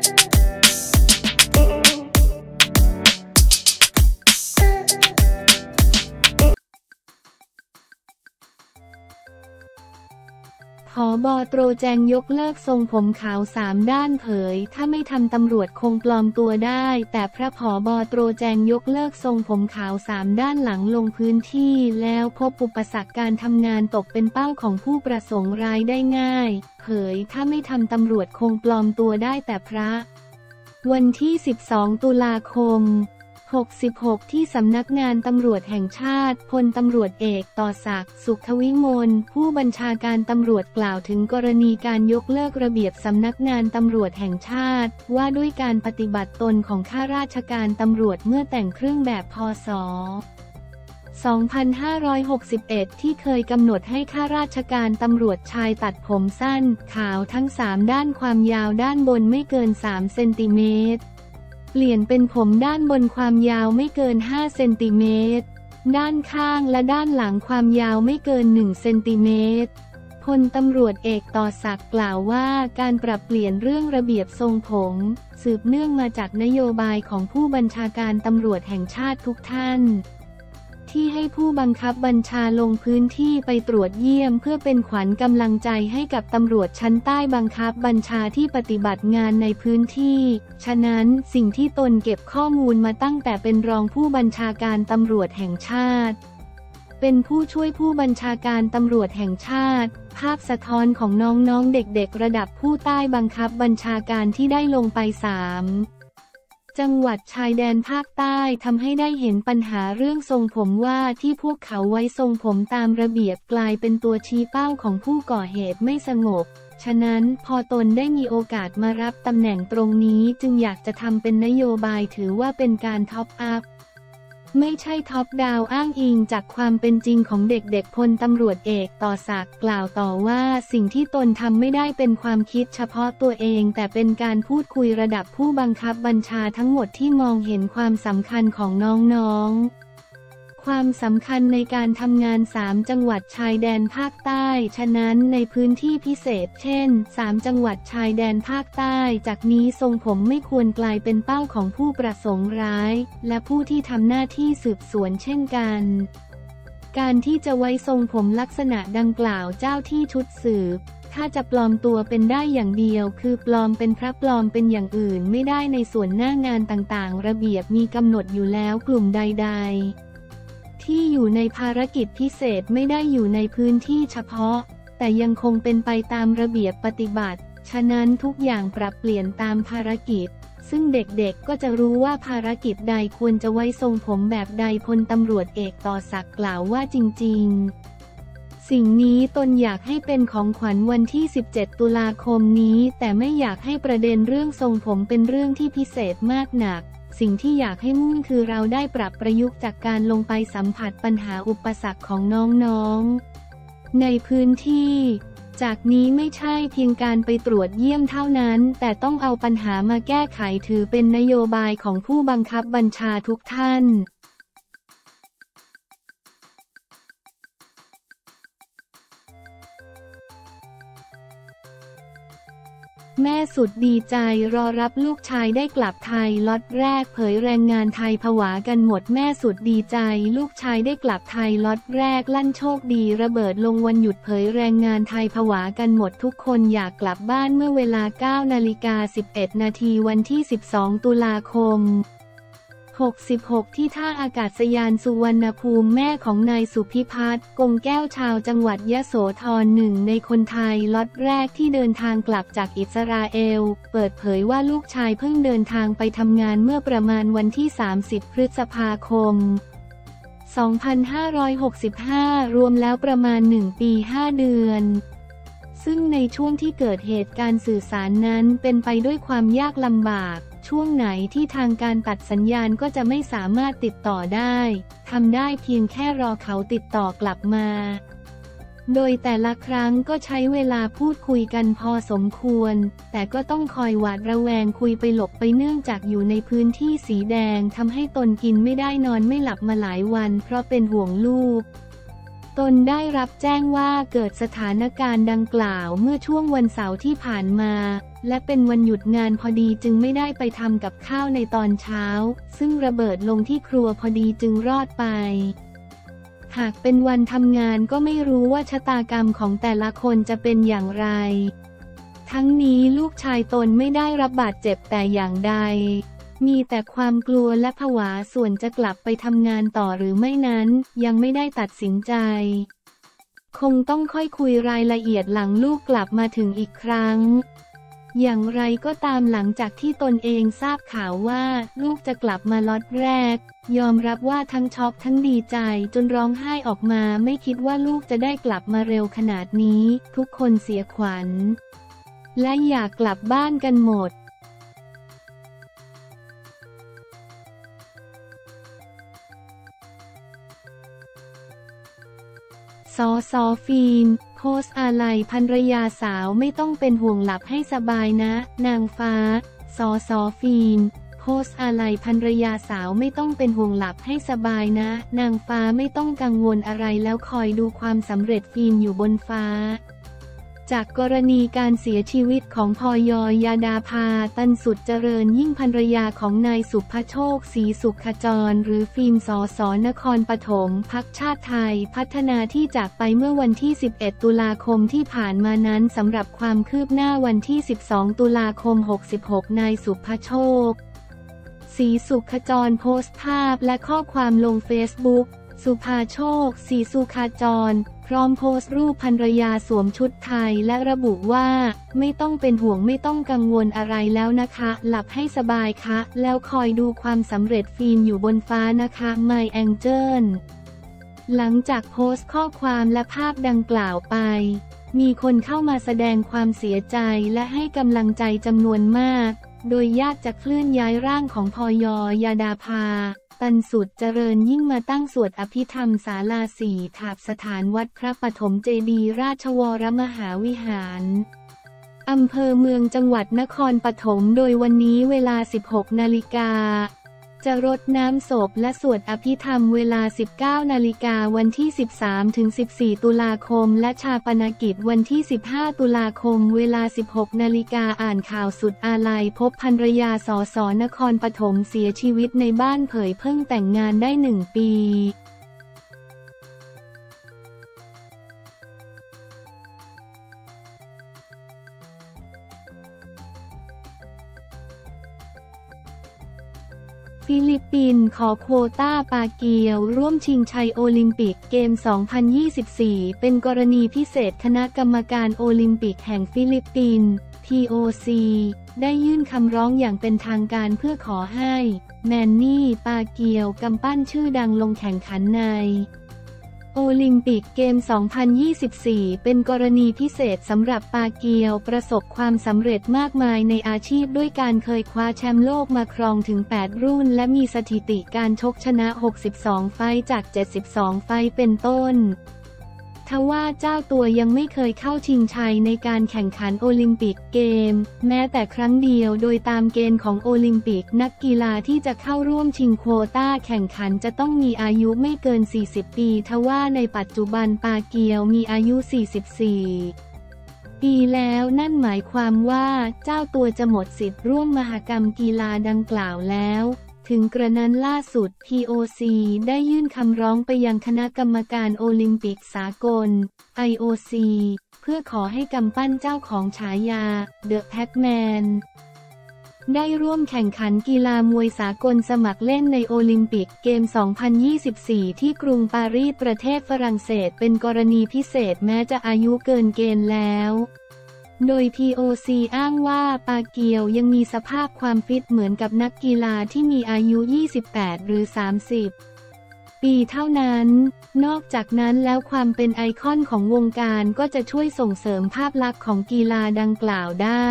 thank you. บอโตรแจงยกเลิกทรงผมขาวสามด้านเผย ถ้าไม่ทำตำรวจคงปลอมตัวได้ แต่พระผอบอโตรแจงยกเลิกทรงผมขาวสามด้านหลังลงพื้นที่แล้วพบอุปสรรคการทำงานตกเป็นเป้าของผู้ประสงค์ร้ายได้ง่าย เผย ถ้าไม่ทำตำรวจคงปลอมตัวได้แต่พระ วันที่ 12 ตุลาคม 66 ที่สำนักงานตำรวจแห่งชาติ พลตำรวจเอกต่อศักดิ์สุขวิมลผู้บัญชาการตำรวจกล่าวถึงกรณีการยกเลิกระเบียบสำนักงานตำรวจแห่งชาติ ว่าด้วยการปฏิบัติตนของข้าราชการตำรวจเมื่อแต่งเครื่องแบบพศ2561 ที่เคยกำหนดให้ข้าราชการตำรวจชายตัดผมสั้น ขาวทั้ง 3 ด้านความยาวด้านบนไม่เกิน 3 เซนติเมตร เปลี่ยนเป็นผมด้านบนความยาวไม่เกิน 5 เซนติเมตร ด้านข้างและด้านหลังความยาวไม่เกิน 1 เซนติเมตรพลตำรวจเอกต่อศักดิ์กล่าวว่าการปรับเปลี่ยนเรื่องระเบียบทรงผม สืบเนื่องมาจากนโยบายของผู้บัญชาการตำรวจแห่งชาติทุกท่าน ที่ให้ผู้บังคับบัญชาลงพื้นที่ไปตรวจเยี่ยม เพื่อเป็นขวัญกำลังใจให้กับตำรวจชั้นใต้บังคับบัญชาที่ปฏิบัติงานในพื้นที่ ฉะนั้นสิ่งที่ตนเก็บข้อมูลมาตั้งแต่เป็นรองผู้บัญชาการตำรวจแห่งชาติ เป็นผู้ช่วยผู้บัญชาการตำรวจแห่งชาติ ภาพสะท้อนของน้องๆเด็กๆ ระดับผู้ใต้บังคับบัญชาการที่ได้ลงไปสาม จังหวัดชายแดนภาคใต้ทำให้ได้เห็นปัญหาเรื่องทรงผมว่าที่พวกเขาไว้ทรงผมตามระเบียบกลายเป็นตัวชี้เป้าของผู้ก่อเหตุไม่สงบ ฉะนั้นพอตนได้มีโอกาสมารับตำแหน่งตรงนี้จึงอยากจะทำเป็นนโยบายถือว่าเป็นการ top up ไม่ใช่ top down อ้างอิงจากความเป็นจริงของเด็กๆพลตำรวจเอกต่อศักดิ์กล่าวต่อว่าสิ่งที่ตนทำไม่ได้เป็นความคิดเฉพาะตัวเอง แต่เป็นการพูดคุยระดับผู้บังคับบัญชาทั้งหมดที่มองเห็นความสำคัญของน้องๆ ความสำคัญในการทำงาน 3 จังหวัดชายแดนภาคใต้ ฉะนั้นในพื้นที่พิเศษ เช่น 3 จังหวัดชายแดนภาคใต้ จากนี้ทรงผมไม่ควรกลายเป็นเป้าของผู้ประสงค์ร้าย และผู้ที่ทำหน้าที่สืบสวนเช่นกันการที่จะไว้ทรงผมลักษณะดังกล่าวเจ้าที่ชุดสืบ ถ้าจะปลอมตัวเป็นได้อย่างเดียว คือปลอมเป็นพระปลอมเป็นอย่างอื่นไม่ได้ในส่วนหน้างานต่างๆ ระเบียบมีกำหนดอยู่แล้วกลุ่มใด ๆ ที่อยู่ในภารกิจพิเศษไม่ได้อยู่ในพื้นที่เฉพาะ แต่ยังคงเป็นไปตามระเบียบปฏิบัติ ฉะนั้นทุกอย่างปรับเปลี่ยนตามภารกิจ ซึ่งเด็กๆก็จะรู้ว่าภารกิจใดควรจะไว้ทรงผมแบบใดพลตำรวจเอกต่อศักดิ์กล่าวว่าจริง ๆสิ่งนี้ตนอยากให้เป็นของขวัญวันที่ 17 ตุลาคมนี้ แต่ไม่อยากให้ประเด็นเรื่องทรงผมเป็นเรื่องที่พิเศษมากหนัก สิ่งที่อยากให้มุ่งคือเราได้ปรับประยุกต์จากการลงไปสัมผัสปัญหาอุปสรรคของน้องๆ ในพื้นที่ จากนี้ไม่ใช่เพียงการไปตรวจเยี่ยมเท่านั้น แต่ต้องเอาปัญหามาแก้ไขถือเป็นนโยบายของผู้บังคับบัญชาทุกท่าน แม่สุดดีใจรอรับลูกชายได้กลับไทยล็อตแรกเผยแรงงานไทยผวากันหมดแม่สุดดีใจ ลูกชายได้กลับไทยล็อตแรกลั่นโชคดีระเบิดลงวันหยุดเผยแรงงานไทยผวากันหมดทุกคนอยากกลับบ้านเมื่อเวลา9นาฬิกา11นาทีวันที่ 12 ตุลาคม 66 ที่ท่าอากาศยานสุวรรณภูมิแม่ของนายสุพิพัฒน์กงแก้วชาวจังหวัดยะโสธรหนึ่งในคนไทยล็อตแรกที่เดินทางกลับจากอิสราเอล เปิดเผยว่าลูกชายเพิ่งเดินทางไปทำงานเมื่อประมาณวันที่ 30 พฤษภาคม2565 รวมแล้วประมาณ 1 ปี 5 เดือน ซึ่งในช่วงที่เกิดเหตุการสื่อสารนั้นเป็นไปด้วยความยากลำบาก ช่วงไหนที่ทางการตัดสัญญาณก็จะไม่สามารถติดต่อได้ทำได้เพียงแค่รอเขาติดต่อกลับมา โดยแต่ละครั้งก็ใช้เวลาพูดคุยกันพอสมควร แต่ก็ต้องคอยหวาดระแวงคุยไปหลบไปเนื่องจากอยู่ในพื้นที่สีแดงทำให้ตนกินไม่ได้นอนไม่หลับมาหลายวันเพราะเป็นห่วงลูก ตนได้รับแจ้งว่าเกิดสถานการณ์ดังกล่าวเมื่อช่วงวันเสาร์ที่ผ่านมา และเป็นวันหยุดงานพอดีจึงไม่ได้ไปทำกับข้าวในตอนเช้า ซึ่งระเบิดลงที่ครัวพอดีจึงรอดไป หากเป็นวันทำงานก็ไม่รู้ว่าชะตากรรมของแต่ละคนจะเป็นอย่างไร ทั้งนี้ลูกชายตนไม่ได้รับบาดเจ็บแต่อย่างใด มีแต่ความกลัวและผวาส่วนจะกลับไปทำงานต่อหรือไม่นั้น ยังไม่ได้ตัดสินใจ คงต้องค่อยคุยรายละเอียดหลังลูกกลับมาถึงอีกครั้ง อย่างไรก็ตามหลังจากที่ตนเองทราบข่าวว่า ลูกจะกลับมาล็อตแรก ยอมรับว่าทั้งช็อกทั้งดีใจจนร้องไห้ออกมาไม่คิดว่าลูกจะได้กลับมาเร็วขนาดนี้ ทุกคนเสียขวัญ และอยากกลับบ้านกันหมด สอสอฟิล์มโพสต์อะไรภรรยาสาวไม่ต้องเป็นห่วงหลับให้สบายนะ นางฟ้าส.ส.ฟิล์มโพสต์อะไรภรรยาสาวไม่ต้องเป็นห่วงหลับให้สบายนะ นางฟ้าไม่ต้องกังวลอะไรแล้วคอยดูความสำเร็จฟิล์มอยู่บนฟ้า จากกรณีการเสียชีวิตของพลอย ญาดาภา ตันสุดเจริญยิ่งภรรยาของนายสุภโชคศรีสุขจร หรือฟิล์มส.ส.นครปฐมพรรคชาติไทย พัฒนาที่จากไปเมื่อวันที่ 11 ตุลาคมที่ผ่านมานั้นสำหรับความคืบหน้าวันที่ 12 ตุลาคม 66 นายสุภโชคศรีสุขจรโพสต์ภาพและข้อความลงเฟซบุ๊กสุภาโชคศรีสุขจร ร้อมโพสต์รูปภรรยาสวมชุดไทยและระบุว่า ไม่ต้องเป็นห่วงไม่ต้องกังวลอะไรแล้วนะคะ หลับให้สบายคะ แล้วคอยดูความสำเร็จฟิล์มอยู่บนฟ้านะคะ My Angel หลังจากโพสต์ข้อความและภาพดังกล่าวไป มีคนเข้ามาแสดงความเสียใจและให้กำลังใจจำนวนมาก โดยญาติจะเคลื่อนย้ายร่างของพอยอยาดาภา ตันสุดเจริญยิ่งมาตั้งสวดอภิธรรมศาลาสี่ถาบสถานวัดพระปฐมเจดียราชวรมหาวิหารอำเภอเมืองจังหวัดนครปฐมโดยวันนี้เวลา 16 นาฬิกา จะรดน้ำศพและสวดอภิธรรมเวลา 19 นาฬิกาวันที่ 13-14 ตุลาคม และชาปนกิจวันที่ 15 ตุลาคม เวลา 16 นาฬิกาอ่านข่าวสุดอาลัยพบภรรยาสอสอนครปฐมเสียชีวิตในบ้านเผยเพิ่งแต่งงานได้หนึ่งปี ฟิลิปปินส์ขอโควต้าปาเกียว ร่วมชิงชัยโอลิมปิกเกมส์ 2024 เป็นกรณีพิเศษคณะกรรมการโอลิมปิกแห่งฟิลิปปินส์ POC ได้ยื่นคำร้องอย่างเป็นทางการเพื่อขอให้ แมนนี่ ปาเกียวกำปั้นชื่อดังลงแข่งขันใน โอลิมปิกเกมส์ 2024 เป็นกรณีพิเศษสำหรับปาเกียวประสบความสำเร็จมากมายในอาชีพด้วยการเคยคว้าแชมป์โลกมาครองถึง 8 รุ่น และมีสถิติการชกชนะ 62 ไฟจาก 72 ไฟเป็นต้น ทว่าเจ้าตัวยังไม่เคยเข้าชิงชัยในการแข่งขันโอลิมปิกเกม แม้แต่ครั้งเดียวโดยตามเกณฑ์ของโอลิมปิกนักกีฬาที่จะเข้าร่วมชิงโควต้าแข่งขันจะต้องมีอายุไม่เกิน 40 ปีทว่าในปัจจุบันปาเกียวมีอายุ 44ปีแล้วนั่นหมายความว่าเจ้าตัวจะหมดสิทธิ์ร่วมมหกรรมกีฬาดังกล่าวแล้ว ถึงกระนั้นล่าสุด POC ได้ยื่นคำร้องไปยังคณะกรรมการโอลิมปิกสากล IOC เพื่อขอให้กำปั้นเจ้าของฉายา The Pac-Man ได้ร่วมแข่งขันกีฬามวยสากลสมัครเล่นในโอลิมปิกเกม 2024 ที่กรุงปารีสประเทศฝรั่งเศสเป็นกรณีพิเศษแม้จะอายุเกินเกณฑ์แล้ว โดย POC อ้างว่าปาเกียวยังมีสภาพความฟิตเหมือนกับนักกีฬาที่มีอายุ 28 หรือ 30 ปีเท่านั้น นอกจากนั้นแล้วความเป็นไอคอนของวงการก็จะช่วยส่งเสริมภาพลักษณ์ของกีฬาดังกล่าวได้